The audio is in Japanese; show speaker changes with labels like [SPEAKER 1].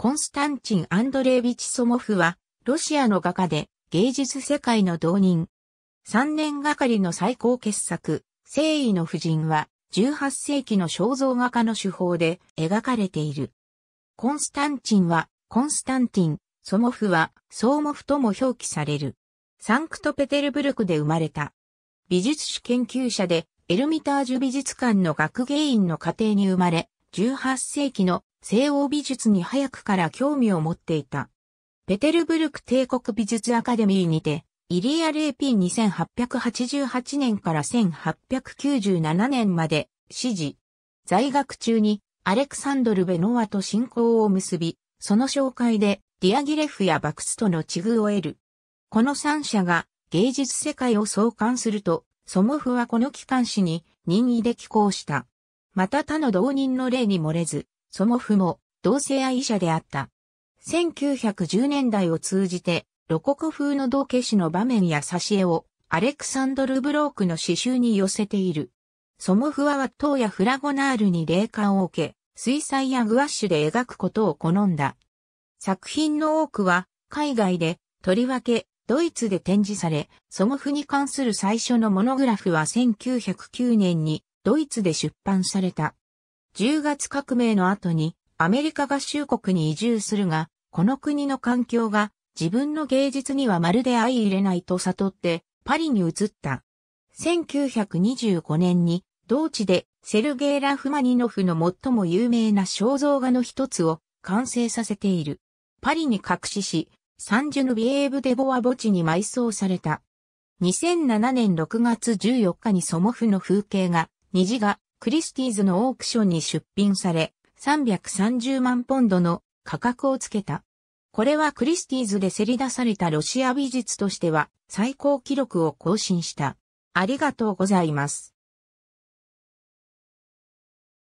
[SPEAKER 1] コンスタンチン・アンドレービチ・ソモフは、ロシアの画家で芸術世界の同人。3年がかりの最高傑作、聖意の婦人は、18世紀の肖像画家の手法で描かれている。コンスタンチンは、コンスタンティン、ソモフは、ソーモフとも表記される。サンクトペテルブルクで生まれた。美術史研究者で、エルミタージュ美術館の学芸員の家庭に生まれ、18世紀の西欧美術に早くから興味を持っていた。ペテルブルク帝国美術アカデミーにて、イリア・レーピン2888年から1897年まで、指示。在学中に、アレクサンドル・ベノワと親交を結び、その紹介で、ディアギレフやバクスとの地遇を得る。この三者が、芸術世界を創刊すると、ソモフはこの機関誌に任意で寄稿した。また他の同人の例に漏れず、ソモフも同性愛者であった。1910年代を通じて、ロココ風の道化師の場面や挿絵をアレクサンドル・ブロークの詩集に寄せている。ソモフはワットーやフラゴナールに霊感を受け、水彩やグワッシュで描くことを好んだ。作品の多くは海外で、とりわけドイツで展示され、ソモフに関する最初のモノグラフは1909年にドイツで出版された。10月革命の後にアメリカ合衆国に移住するが、この国の環境が自分の芸術にはまるで相入れないと悟ってパリに移った。1925年に同地でセルゲー・ラフマニノフの最も有名な肖像画の一つを完成させている。パリに隠しし、サンジュヌビエーブ・デ・ボア墓地に埋葬された。2007年6月14日にソモフの風景が、虹がクリスティーズのオークションに出品され、330万ポンドの価格をつけた。これはクリスティーズで競り出されたロシア美術としては最高記録を更新した。ありがとうございます。